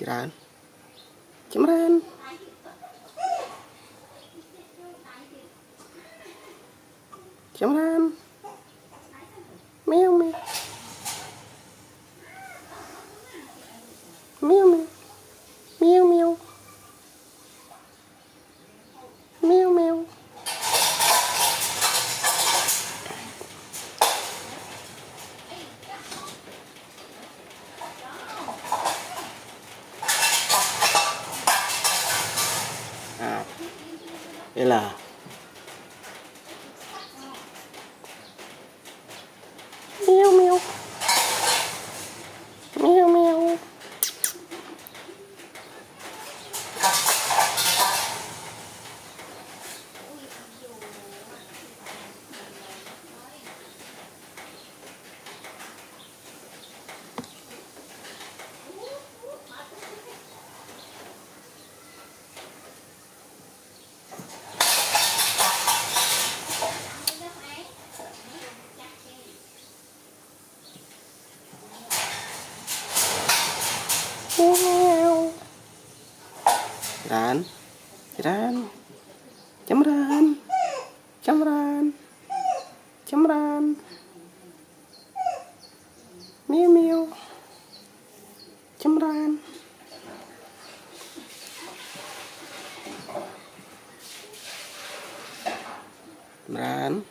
ច្រើនចម្រើនចម្រើន thế là Ran Ran Jamran Jamran Jamran Miu miu. Jamran Jamran